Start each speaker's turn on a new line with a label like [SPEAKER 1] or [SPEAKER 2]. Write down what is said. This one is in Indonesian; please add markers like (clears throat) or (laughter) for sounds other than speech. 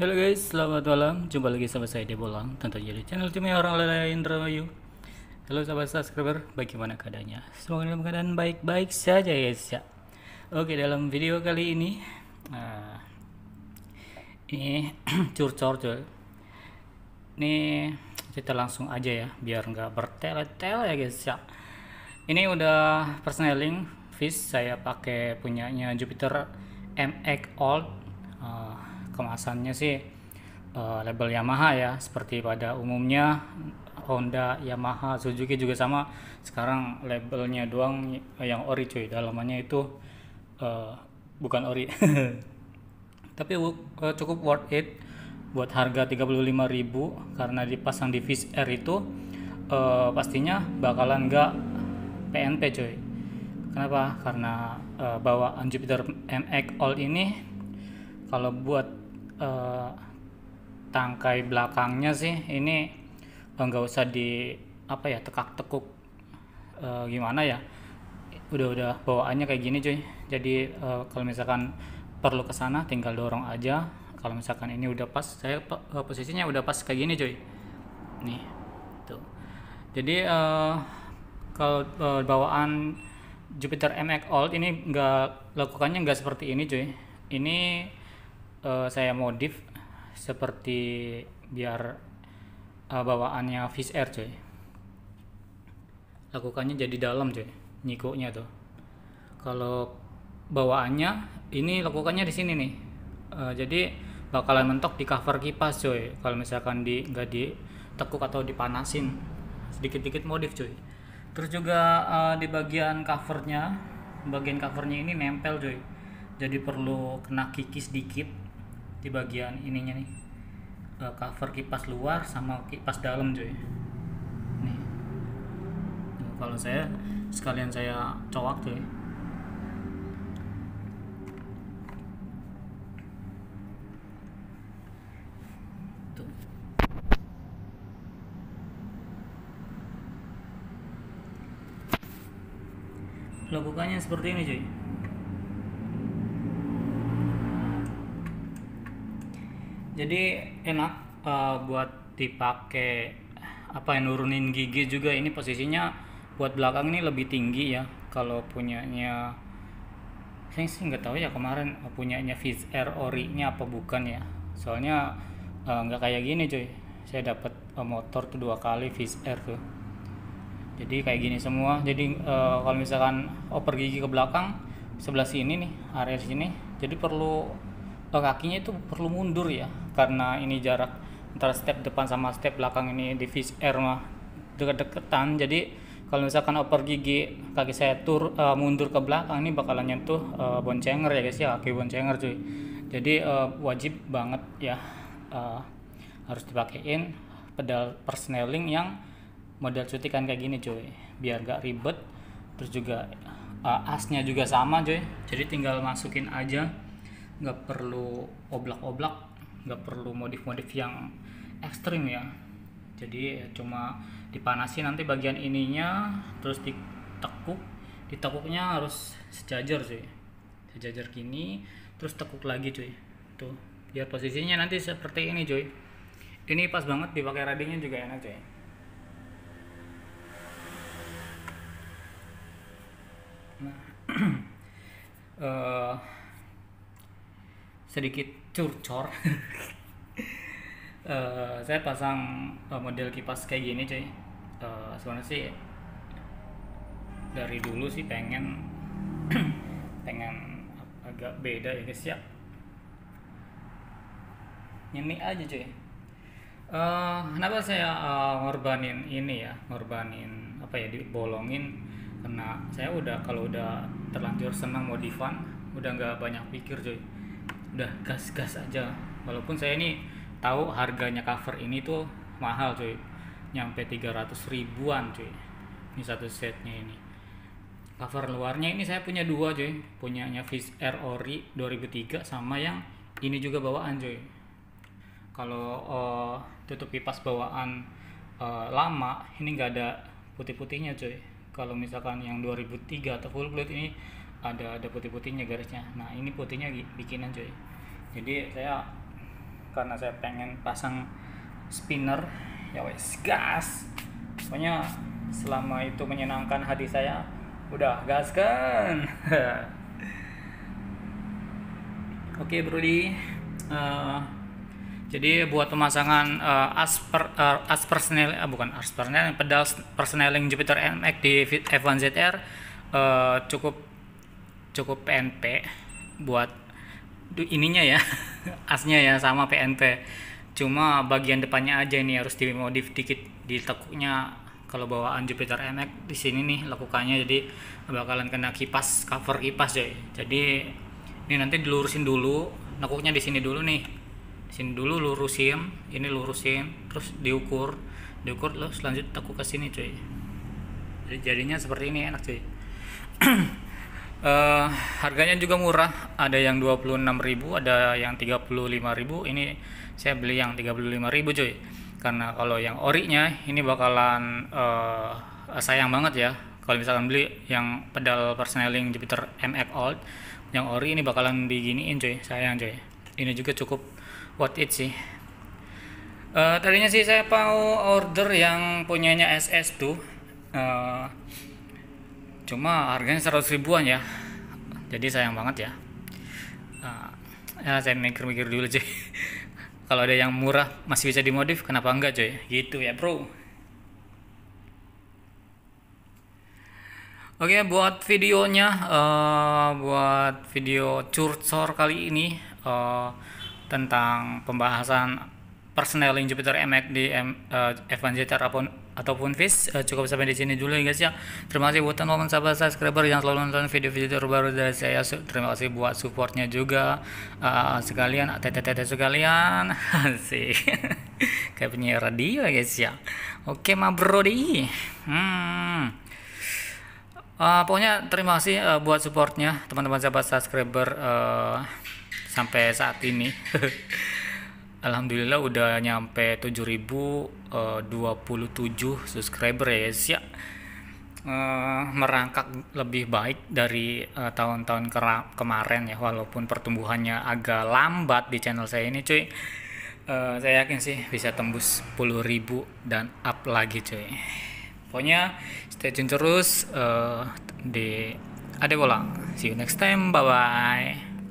[SPEAKER 1] Halo guys, selamat malam. Jumpa lagi sama saya Debolang, tentunya di channel cuma orang lain Ramayu. Halo sahabat subscriber, bagaimana keadaannya? Semoga dalam keadaan baik-baik saja guys ya. Oke, dalam video kali ini, uh, ini (clears throat) curcor coy. Ini kita langsung aja ya, biar nggak bertele-tele ya guys ya. Ini udah persneling fish saya pakai punyanya Jupiter MX Old. Uh, kemasannya sih uh, label Yamaha ya seperti pada umumnya Honda, Yamaha, Suzuki juga sama. Sekarang labelnya doang yang ori cuy dalamannya itu uh, bukan ori. (laughs) Tapi uh, cukup worth it buat harga 35.000 karena dipasang di Fish Air itu uh, pastinya bakalan enggak PNP cuy. Kenapa? Karena uh, bawaan Jupiter MX All ini kalau buat uh, tangkai belakangnya sih ini nggak usah di apa ya tekak-tekuk. Uh, gimana ya udah-udah bawaannya kayak gini cuy. Jadi uh, kalau misalkan perlu ke sana tinggal dorong aja. Kalau misalkan ini udah pas saya uh, posisinya udah pas kayak gini cuy. Nih tuh. Jadi uh, kalau uh, bawaan Jupiter MX Old ini nggak lakukannya nggak seperti ini cuy. Ini uh, saya modif seperti biar uh, bawaannya Fish Air coy. Lakukannya jadi dalam coy nyikonya tuh. Kalau bawaannya ini lakukannya di sini nih. Uh, jadi bakalan mentok di cover kipas coy. Kalau misalkan di nggak ditekuk atau dipanasin sedikit-sedikit modif coy. Terus juga uh, di bagian covernya bagian covernya ini nempel coy. Jadi perlu kena kikis sedikit di bagian ininya nih. Uh, cover kipas luar sama kipas dalam cuy. Nih. Kalau saya sekalian saya cowok cuy. Tuh. seperti ini cuy jadi enak uh, buat dipakai apa yang nurunin gigi juga. Ini posisinya buat belakang ini lebih tinggi ya kalau punyanya. Saya sih nggak tahu ya kemarin punyanya Fish Air ori nya apa bukan ya. Soalnya nggak uh, kayak gini cuy. Saya dapat uh, motor tuh dua kali Fish Air tuh. Jadi kayak gini semua. Jadi uh, kalau misalkan oper gigi ke belakang sebelah sini nih area sini jadi perlu kakinya itu perlu mundur ya karena ini jarak antara step depan sama step belakang ini di fish air mah deket-deketan. Jadi kalau misalkan oper gigi kaki saya tur uh, mundur ke belakang ini bakalan nyentuh uh, boncenger ya guys ya kaki boncenger cuy. Jadi uh, wajib banget ya uh, harus dipakein pedal persneling yang model cutikan kayak gini cuy. Biar gak ribet terus juga uh, asnya juga sama cuy. Jadi tinggal masukin aja nggak perlu oblak-oblak nggak perlu modif-modif yang ekstrim ya. Jadi cuma dipanasi nanti bagian ininya terus ditekuk. Ditekuknya harus sejajar cuy sejajar gini terus tekuk lagi cuy. Tuh biar posisinya nanti seperti ini cuy. Ini pas banget dipakai radingnya juga enak cuy. Nah uh, (clears throat) sedikit curcor. Uh, (laughs) saya pasang uh, model kipas kayak gini cuy. Uh, sebenarnya sih dari dulu sih pengen (clears throat) pengen agak beda ya guys ya ini aja cuy. Uh, kenapa saya uh, ngorbanin ini ya? Ngorbanin apa ya dibolongin? Karena saya udah kalau udah terlanjur senang modifan udah nggak banyak pikir cuy udah gas-gas aja. Walaupun saya ini tahu harganya cover ini tuh mahal cuy. Nyampe 300 ribuan cuy ini satu setnya ini. Cover luarnya ini saya punya dua cuy. Punyanya Fish Air Ori 2003 sama yang ini juga bawaan cuy. Kalau uh, tutup kipas bawaan uh, lama ini nggak ada putih-putihnya cuy. Kalau misalkan yang 2003 atau full blade ini ada ada putih-putihnya garisnya. Nah ini putihnya bikinan cuy. Jadi saya karena saya pengen pasang spinner ya wes gas. Pokoknya selama itu menyenangkan hati saya udah gas kan (laughs) oke Brody uh, jadi buat pemasangan uh, as per uh, as personnel uh, bukan as personnel pedal persneling Jupiter MX di F1 ZR uh, cukup cukup PNP buat ininya ya (laughs) asnya ya sama PNP cuma bagian depannya aja ini harus dimodif dikit di tekuknya. Kalau bawaan Jupiter MX di sini nih lakukannya jadi bakalan kena kipas cover kipas coy. Jadi ini nanti dilurusin dulu nekuknya di sini dulu nih. Sini dulu lurusin ini lurusin terus diukur. Diukur lo selanjutnya tekuk ke sini coy. Jadi jadinya seperti ini enak cuy (clears throat) uh, harganya juga murah. Ada yang 26.000 ada yang 35.000 ini saya beli yang 35.000 cuy. Karena kalau yang orinya ini bakalan uh, sayang banget ya. Kalau misalkan beli yang pedal persneling Jupiter MX Old yang ori ini bakalan diginiin cuy. Sayang cuy. Ini juga cukup worth it sih. Uh, tadinya sih saya mau order yang punyanya SS tuh uh, cuma harganya 100 ribuan ya. Jadi sayang banget ya. Uh, ya saya mikir-mikir dulu cuy (laughs) kalau ada yang murah masih bisa dimodif kenapa enggak coy gitu ya bro. Oke buat videonya uh, buat video curcor kali ini uh, tentang pembahasan persneling Jupiter MX di M, uh, F1 ZR ataupun ataupun uh, cukup sampai di sini dulu ya guys ya. Terima kasih buat teman-teman sahabat subscriber yang selalu nonton video-video terbaru dari saya. Terima kasih buat supportnya juga. Uh, sekalian tete-tete sekalian. (laughs) Sih (laughs) kayak punya radio ya guys ya. Oke ma bro di hmm. Uh, pokoknya terima kasih uh, buat supportnya teman-teman sahabat subscriber uh, sampai saat ini (laughs) Alhamdulillah udah nyampe 7027 uh, subscriber ya guys ya. Uh, merangkak lebih baik dari eh, tahun-tahun uh, kemarin ya walaupun pertumbuhannya agak lambat di channel saya ini cuy. Uh, saya yakin sih bisa tembus 10.000 dan up lagi cuy. Pokoknya stay tune terus uh, di Ade Bolang see you next time. Bye bye